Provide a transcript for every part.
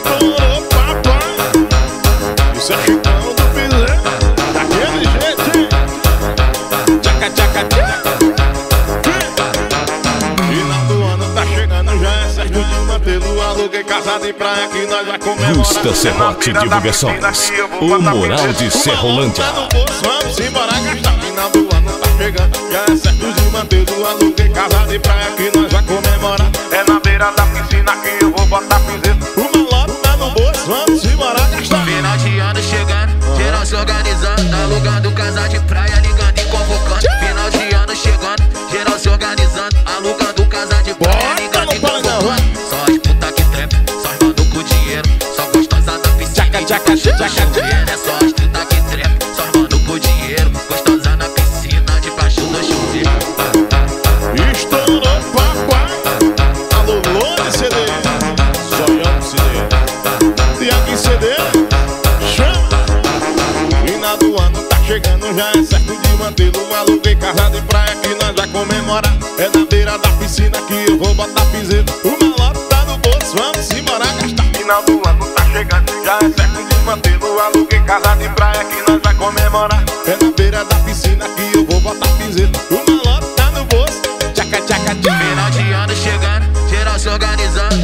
Papai Isso é Daquele jeito hein? Tchaca, tchaca, tchaca Final do ano tá chegando Já é certo de mantê-lo Aluguei casa de praia Que nós Gusta Serrote Divulgações. O Moral de Serrolândia. Vamos embora gastar Final do ano tá chegando Já é certo de mantê-lo Aluguei casa de praia Que nós vai comemorar É na beira da piscina que eu vou botar piseiro. Vamos embora gastar Final de ano chegando, geral se organizando, alugando casa de praia, ligando e convocando. Final de ano chegando, geral se organizando, alugando casa de praia, ligando e convocando. Só as puta que trepa, só as mano com dinheiro, só gostosa da piscina. Tchaca, tchaca, tchaca, chuveiro. É só as certo de mantê-lo Aluguei casa de praia que nós vai comemorar É na beira da piscina que eu vou botar piseiro. O malote tá no bolso Vamos embora. Gastar Final do ano tá chegando, já é certo. De mantê-lo. Aluguei casa de praia que nós vai comemorar. É na beira da piscina que eu vou botar piseiro. O malote tá no bolso. Tchaca, tchaca, tchaca Final de ano chegando, geral se organizando,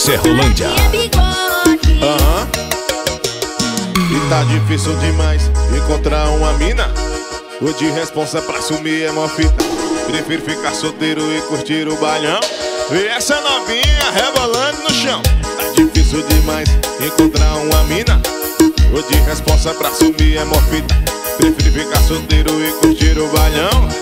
Serrolândia. é. Aham. E tá difícil demais encontrar uma mina. O de responsa pra sumir é mó fita. Prefiro ficar solteiro e curtir o balhão E essa novinha rebolando no chão. Tá difícil demais encontrar uma mina. O de responsa pra sumir é mó fita. Prefiro ficar solteiro e curtir o balhão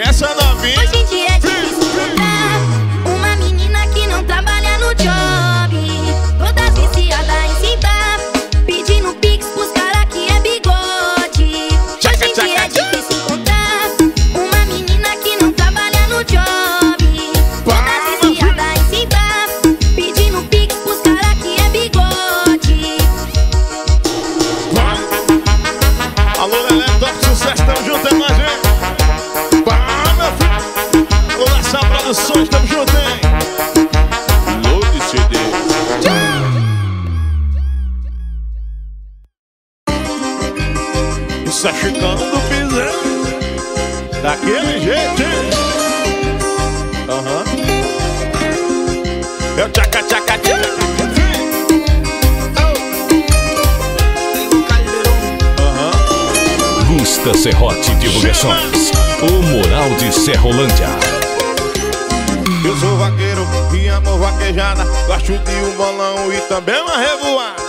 essa novinha. Hoje em dia Aham. Gusta Serrote Divulgações. O Moral de Serrolândia. Eu sou vaqueiro e amo vaquejada Gosto de um bolão e também uma revoada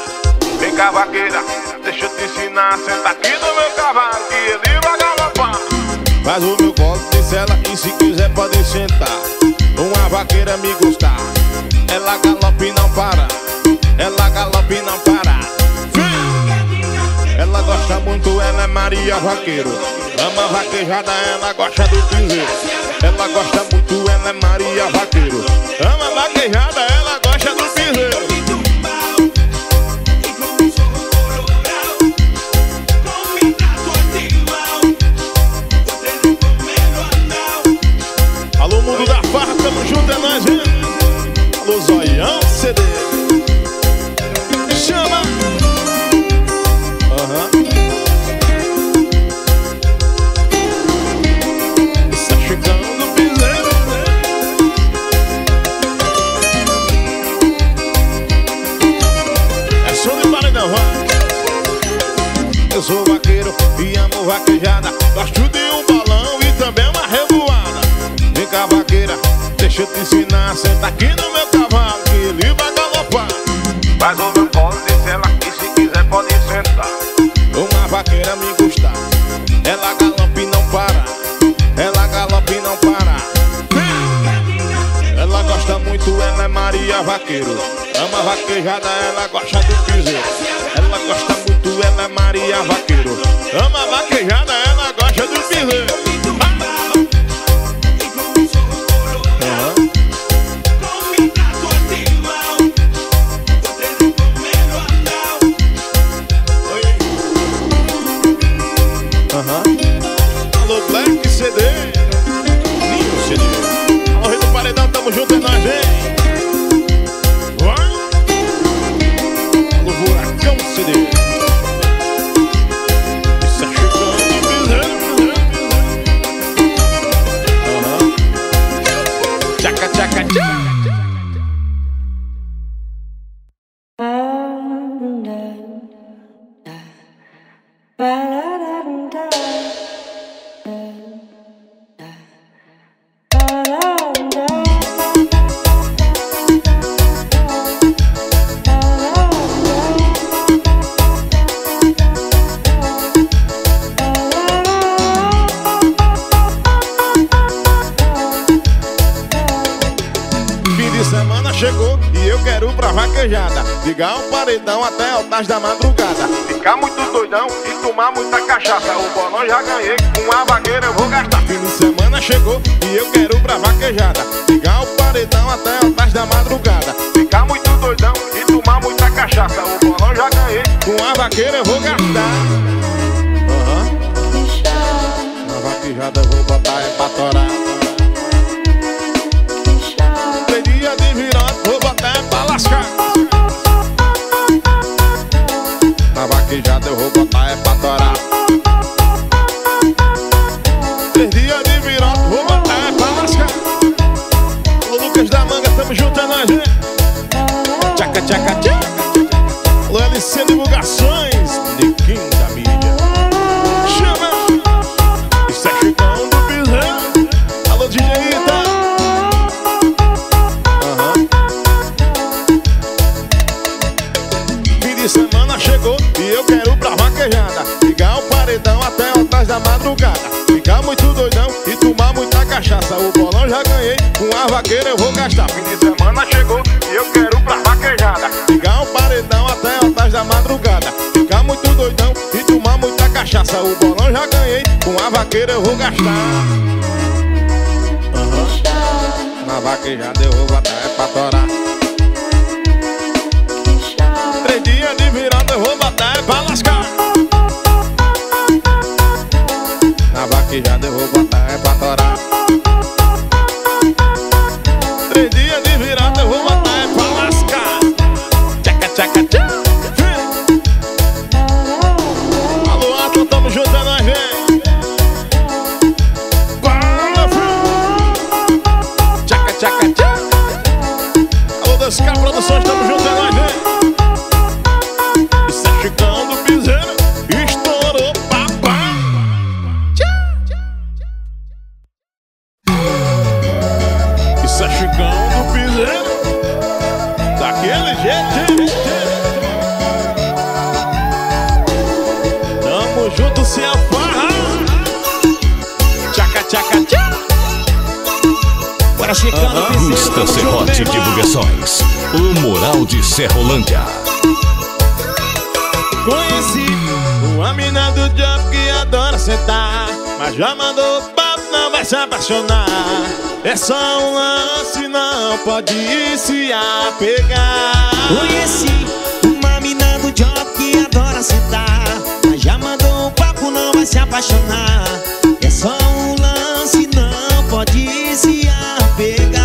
Vem cá, vaqueira, deixa eu te ensinar. Senta aqui no meu cavalo que ele vai galopar. Faz o meu colo de cela e se quiser pode sentar Uma vaqueira me gusta Ela galope e não para Ela galope e não para Ela gosta muito, ela é Maria Vaqueiro Ama vaquejada, ela gosta do piseiro Ela gosta muito, ela é Maria Vaqueiro Ama vaquejada, ela gosta do piseiro Alô, mundo da farra, tamo junto, é nóis, hein? Alô, Zoião CD. Vaquejada, ela gosta do piseiro. Ela gosta muito, ela é Maria Vaqueiro. Ama chegou e eu quero pra vaquejada. Ligar um paredão até altas da madrugada. Ficar muito doidão e tomar muita cachaça. O bolão já ganhei, com a vaqueira eu vou gastar. Fim de semana chegou e eu quero pra vaquejada. Ligar o paredão até altas da madrugada. Ficar muito doidão e tomar muita cachaça. O bolão já ganhei. Com a vaqueira eu vou gastar. Aham. Na vaquejada eu vou botar é pra torar. De virada, vou botar é pra lascar. Na vaquejada eu vou botar é pra torar. Três dias de virada, vou botar é pra lascar. Alô, Lucas da Manga, tamo junto, é nóis, hein? Tchaca, tchaca, tchaca. Alô, LC Divulgações, Bolão já ganhei, com a vaqueira eu vou gastar. Fim de semana chegou e eu quero pra vaquejada. Ligar um paredão até altas da madrugada. Ficar muito doidão e tomar muita cachaça. O bolão já ganhei, com a vaqueira eu vou gastar. Aham. Na vaquejada eu vou botar é pra torar. Três dias de virada eu vou botar é pra lascar. Na vaquejada eu vou botar é pra torar. É só um lance, não pode se apegar. Conheci uma mina do job que adora sentar já mandou um papo, não vai se apaixonar. É só um lance, não pode se apegar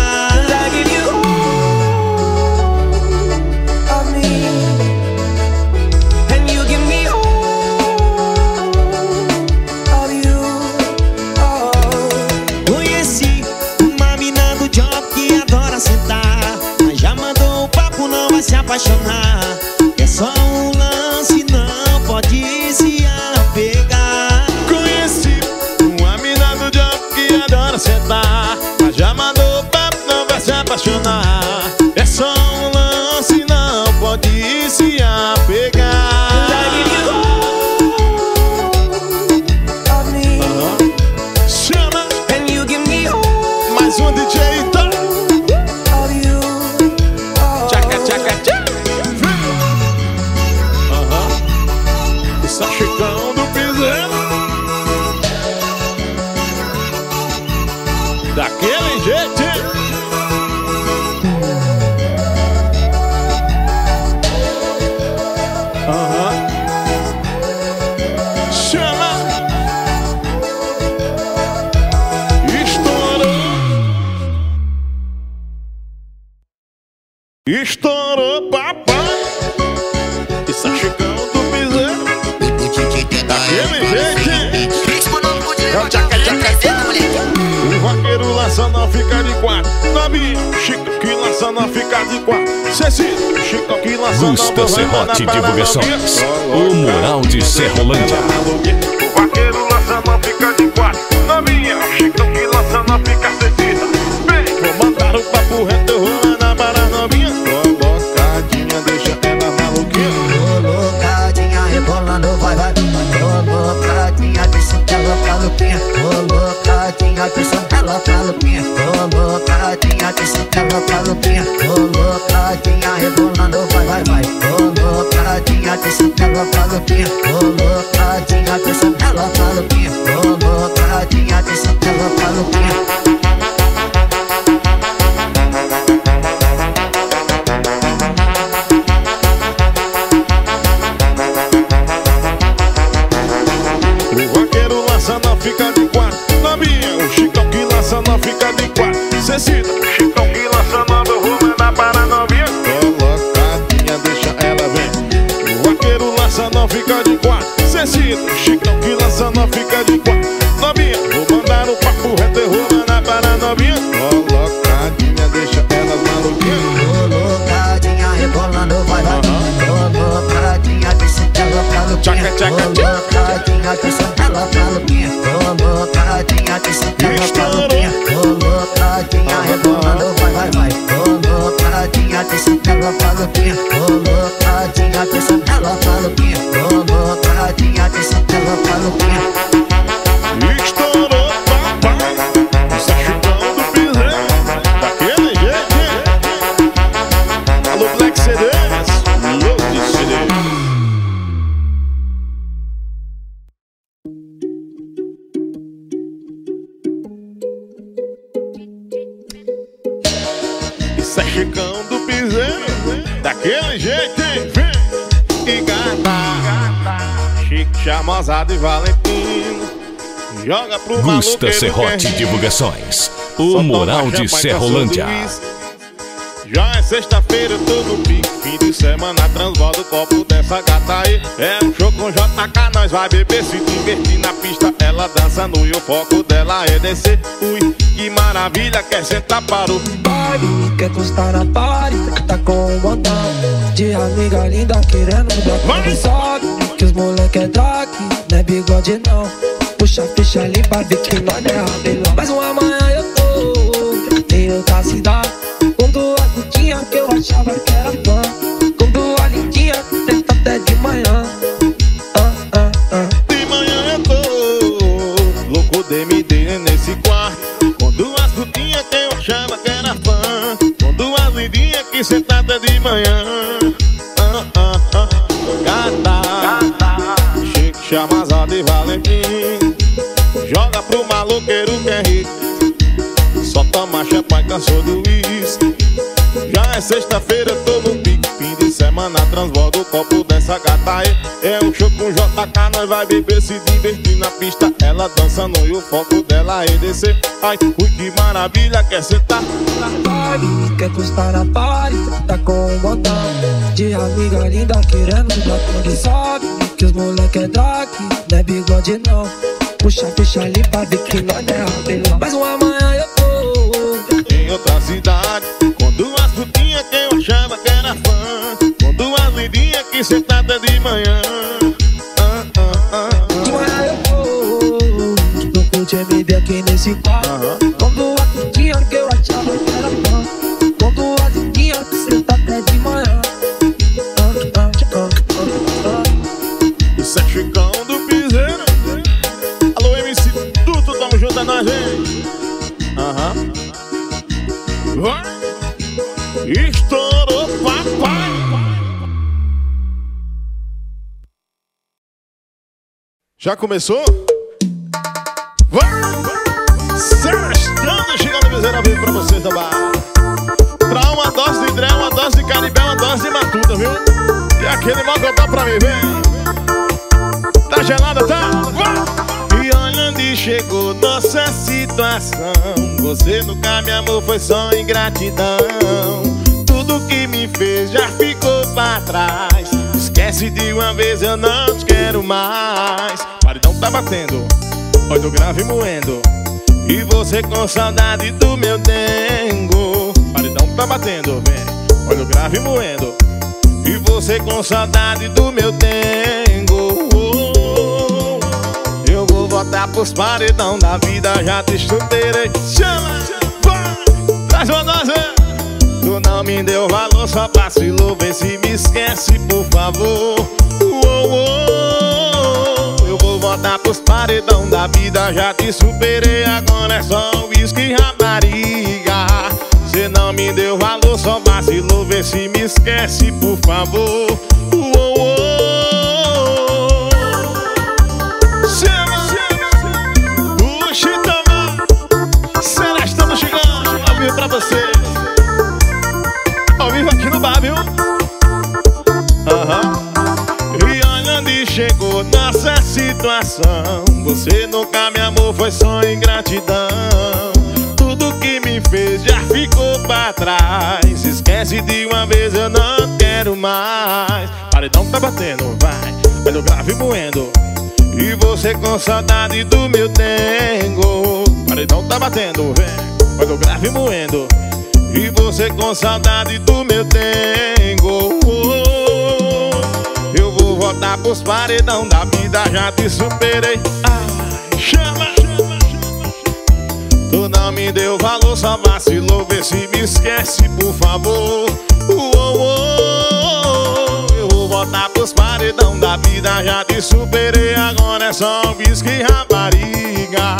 Para Divulgações. O Moral de Serrolândia. O vaqueiro lança não fica de quatro. Novinha, o Chico que lança não fica cedida. Vem, Vou mandar o papo reto rolando para novinha Colocadinha, deixa ela maluquinha Colocadinha rebolando, vai, vai Colocadinha, deixa ela pra lupinha Colocadinha, deixa ela pra lupinha Colocadinha, deixa ela pra lupinha Colocadinha rebolando, vai, vai, vai Colocadinha, deixa ela pra lupinha Colocadinha, deixa ela pra lupinha Colocadinha, deixa ela pra de quatro. Novinha, vou mandar o papo reto e vou mandar para novinha. Colocadinha, deixa elas maluquinhas. Colocadinha rebolando, vai, vai Colocadinha, deixa ela pra lupinha Tchaca, tchaca, tchaca. Colocadinha, deixa ela pra lupinha Colocadinha, deixa ela pra lupinha Chicão do Piseiro. Daquele jeito, hein? Vem. E gata. Chico, chamosado e Valentino. Joga pro Gusta Serrote é rico. Divulgações. Só O toma Moral de Serrolândia. Já é sexta-feira, tô no pique. Fim de semana, transborda o copo dessa gata aí. É um show com JK, nós vai beber. Se divertir na pista, ela dançando E o foco dela é descer. Ui, que maravilha, quer sentar para o Party, quer custar na party, tá com um montão De amiga linda querendo mudar Vai! sabe Que os moleque é drag, não é bigode não. Puxa a ficha limpa, vê que nós é rabelão Mais uma manhã eu tô em outra cidade Com duas putinhas que eu achava que era fã. Com duas lindinhas, tenta até de manhã. Ah, ah, ah. De manhã eu tô louco de me ter nesse quarto. Com duas putinhas que eu achava que era fã. Com duas lindinhas que sentada de manhã. Ah, ah, ah. Gata Chique, chamazada e Valentim. Joga pro maloqueiro que é rico. Só toma champanhe, cansou do uísque é sexta-feira, tô no pique Fim de semana, transbordo o copo dessa gata aí. É um show com JK, nós vai beber, se divertir na pista. Ela dançando e o foco dela é descer. Ai, ui, que maravilha, quer sentar. Party, quer custar na party, tá com um montão de amiga linda querendo já quando sabe que os moleque é drag, não é bigode não. Puxa a ficha ali pra ver que nós é rabelão. Mas uma manhã eu tô. Em outra cidade Com duas putinhas sentada de manhã. Ah, ah, ah, de manhã eu curte MD aqui nesse quarto. Já começou? Vai! Sextando, chegando vivo pra da barra Pra uma dose de Dré, uma dose de Caribé, uma dose de Matuta, viu? E aquele mocotó pra mim, vem! Tá gelada, tá? Vai! E olha onde chegou nossa situação Você nunca me amou, foi só ingratidão Tudo que me fez já ficou pra trás Esquece de uma vez, eu não te quero mais tá batendo, olha o grave moendo. E você com saudade do meu dengo. Paredão tá batendo, vem, olha o grave moendo. E você com saudade do meu dengo. Eu vou voltar pros paredão da vida Já te chuteirei. Chama, vai, traz uma dose. Tu não me deu valor, só vacilou Vê se me esquece, por favor. Uou, uou. Voltar pros paredão da vida Já te superei, agora é só uísque e rapariga Cê não me deu valor, só vacilou Vê se me esquece, por favor Uou, uou. Situação Você nunca me amou, foi só ingratidão. Tudo que me fez já ficou pra trás. Esquece de uma vez, eu não quero mais. Paredão tá batendo, vai. Olha o grave moendo. E você com saudade do meu dengo Paredão tá batendo, vem. Olha o grave moendo. E você com saudade do meu dengo Eu pros paredão da vida Já te superei. Ai, chama, chama, chama. Tu não me deu valor, só vacilou Vê se me esquece, por favor. Uou, uou. Eu vou voltar pros paredão da vida Já te superei, agora é só whisky e rapariga.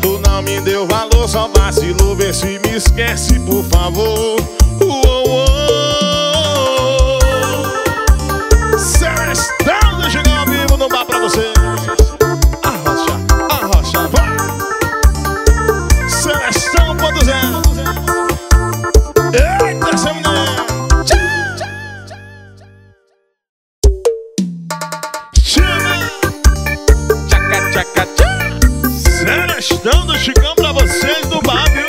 Tu não me deu valor, só vacilou Vê se me esquece, por favor. Uou, uou. No bar pra vocês Arrocha, arrocha, vai. Seleção ponto zero. Eita, essa mulher Seleção do Chicão pra vocês do bar, viu?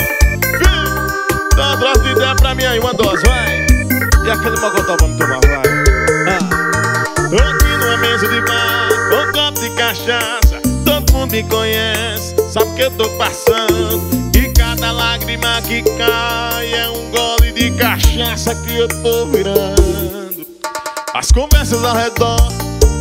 Dá uma dose de ideia pra mim aí, uma dose, vai. E aquele mogotó, vamos tomar, vai. Ah. Aqui numa mesa de bar cachaça Todo mundo me conhece Sabe que eu tô passando. E cada lágrima que cai É um gole de cachaça que eu tô virando. As conversas ao redor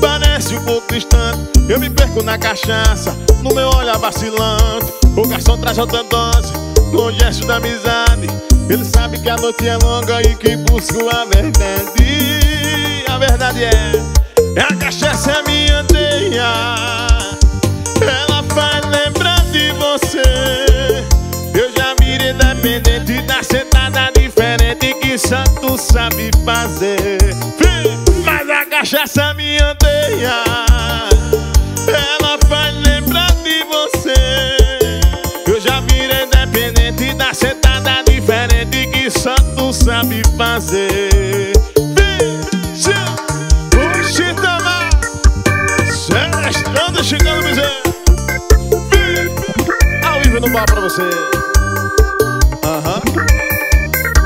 Parece um pouco distante Eu me perco na cachaça No meu olhar vacilante. O garçom traz outra dose Com gesto da amizade. Ele sabe que a noite é longa E que busco a verdade. A verdade é A cachaça é minha Ela faz lembrar de você Eu já virei dependente da sentada diferente que santo sabe fazer. Mas a cachaça me odeia. Ela faz lembrar de você. Eu já virei independente da sentada diferente que santo sabe fazer. Você. Aham.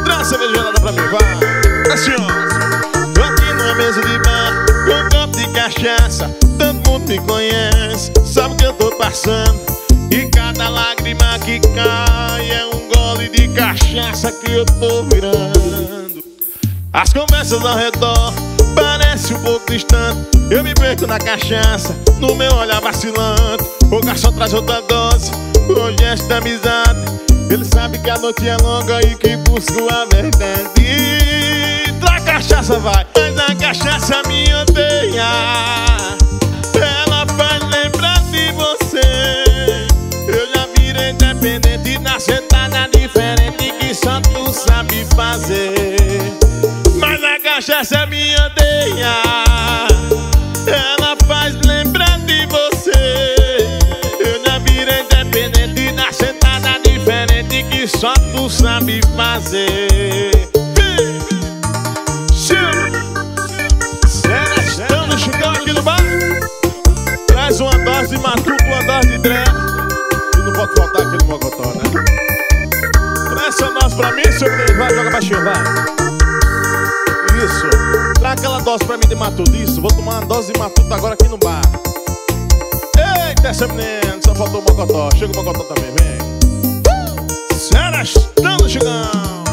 Traz a cerveja gelada pra mim, vai. Assim, ó. Tô aqui numa mesa de bar, com um copo de cachaça. Todo mundo me conhece, sabe o que eu tô passando. E cada lágrima que cai é um gole de cachaça que eu tô virando. As conversas ao redor parecem um pouco distante. Eu me perco na cachaça, no meu olhar vacilante. O garçom traz outra dose, gesto de amizade. Ele sabe que a noite é longa e que busco a verdade. Tra cachaça vai, mas a cachaça me odeia. Ela faz lembrar de você. Eu já virei independente na sentada diferente que só tu sabe fazer. Mas a cachaça me odeia. Só tu sabe fazer. Celestão Chicão aqui no bar. Traz uma dose de matuto, uma dose de dré. E não pode faltar aquele mogotó, né? Essa dose pra mim, seu menino. Vai, joga baixinho, vai. Isso. Traz aquela dose pra mim de matuto. Isso. Vou tomar uma dose de matuto agora aqui no bar. Eita, essa menina. Só faltou o mogotó. Chega o mogotó também, vem. Celestão Chicão.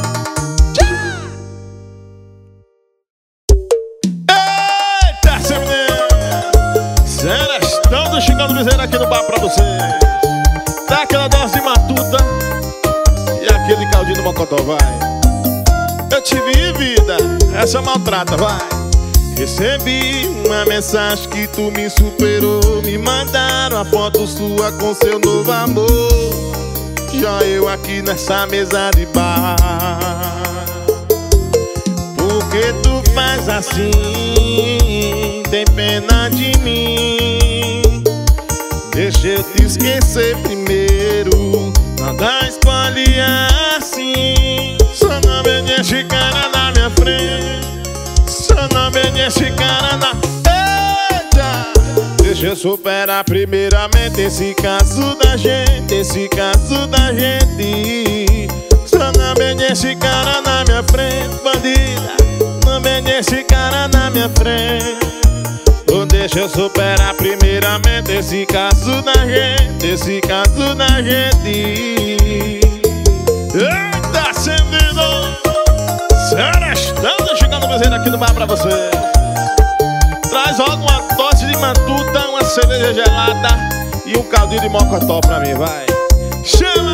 Eita, essa menina. Celestão do Chicão do aqui no bar pra você. Dá aquela dose de matuta e aquele caldinho do mocotó, vai. Eu te vi, vida, essa maltrata, vai. Recebi uma mensagem que tu me superou. Me mandaram a foto sua com seu novo amor. Já eu aqui nessa mesa de bar. Por que tu faz assim? Tem pena de mim. Deixa eu te esquecer primeiro. Nada escolhe assim. Só não vem esse cara na minha frente. Só não vem esse cara na. Eita! Deixa eu superar primeiramente esse caso da gente. Esse caso da gente. Só não vem esse cara na minha frente, bandida. Não vem esse cara na minha frente. Ou deixa eu superar primeiramente esse caso da gente, esse caso da gente. Eita, acendido! Celestão chegando fazendo aqui no bar pra você. Cerveja gelada e um caldinho de mocotó pra mim, vai. Chama!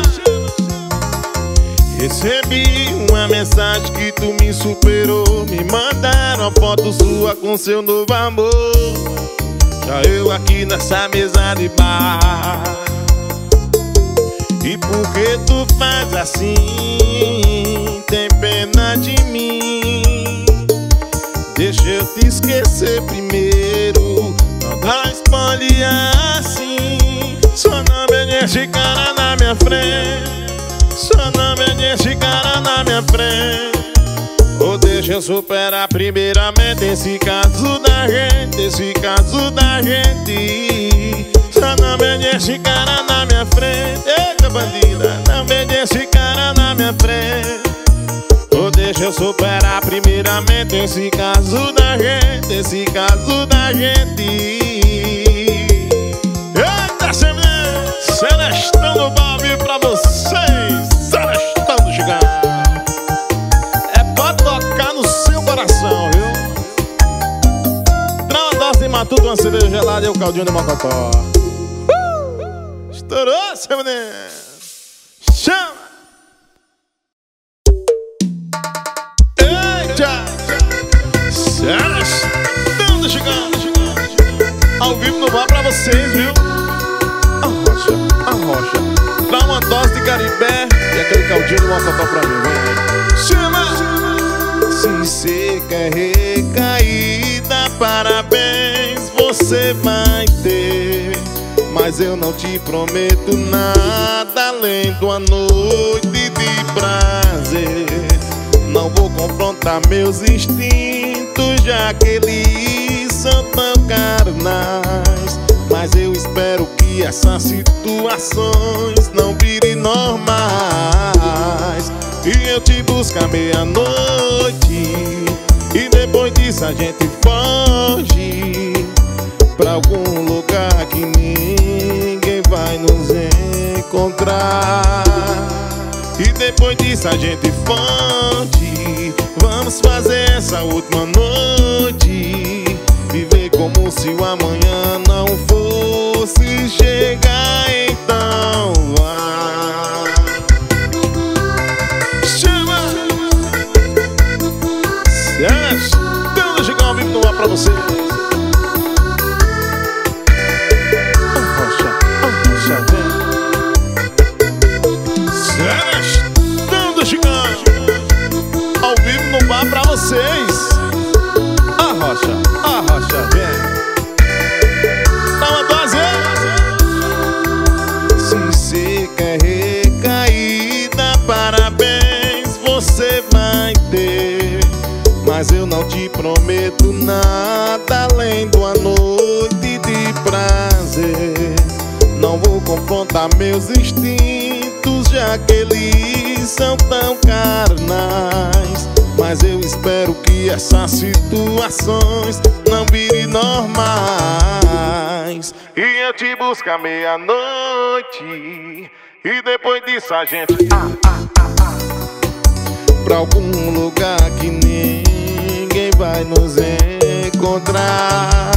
Recebi uma mensagem que tu me superou. Me mandaram a foto sua com seu novo amor. Já eu aqui nessa mesa de bar. E por que tu faz assim? Tem pena de mim. Deixa eu te esquecer primeiro. Spoiler assim. Só não vem esse cara na minha frente. Só não vem esse cara na minha frente. Ou deixa eu superar primeiramente esse caso da gente, esse caso da gente. Só não vem esse cara na minha frente. Eita bandida, não vem esse cara eu superar primeiramente esse caso da gente, esse caso da gente. Eita, Celestão do Bob pra vocês, Celestão do Gigar. É pra tocar no seu coração, viu? Traz uma dose de matuto, uma cerveja gelada e o caldinho de mocotó. Uh! Estourou, seu. Vocês, viu? A rocha, a rocha. Dá uma dose de caribé e aquele caldinho de mocotó pra mim, vem. Chama! Se cê quer recaída, parabéns, você vai ter. Mas eu não te prometo nada além de uma noite de prazer. Não vou confrontar meus instintos, já que eles são tão carnais. Mas eu espero que essas situações não virem normais. E eu te busco à meia-noite. E depois disso a gente foge pra algum lugar que ninguém vai nos encontrar. E depois disso a gente foge. Vamos fazer essa última noite. Viver como se o amanhã não fosse chegar. Então vai. Chama! Yes! Dando chegar ao vivo no ar pra você. Prometo nada Além de uma noite de prazer não vou confrontar meus instintos, já que eles são tão carnais. Mas eu espero que essas situações não virem normais. E eu te busco à meia-noite. E depois disso a gente. Ah, ah, ah, ah. Pra algum lugar que ninguém vai nos encontrar.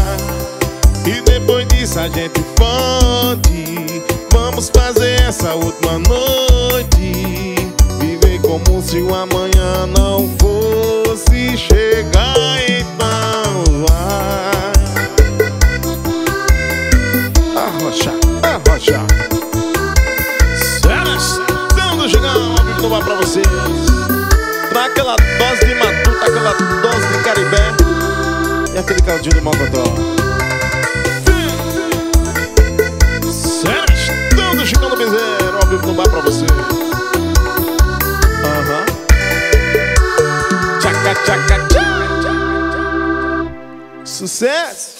E depois disso a gente pode Vamos fazer essa última noite. Viver como se o amanhã não fosse chegar Então vai Arrocha, arrocha. Celestão do Gigão no bar pra vocês Pra aquela dose de matuta, aquela dose de caribé E aquele caldinho de mocotó Celestão do Chicão do Bezerro, ao vivo no bar pra você. Aham. Tchaca, tchaca, tchaca. Sucesso!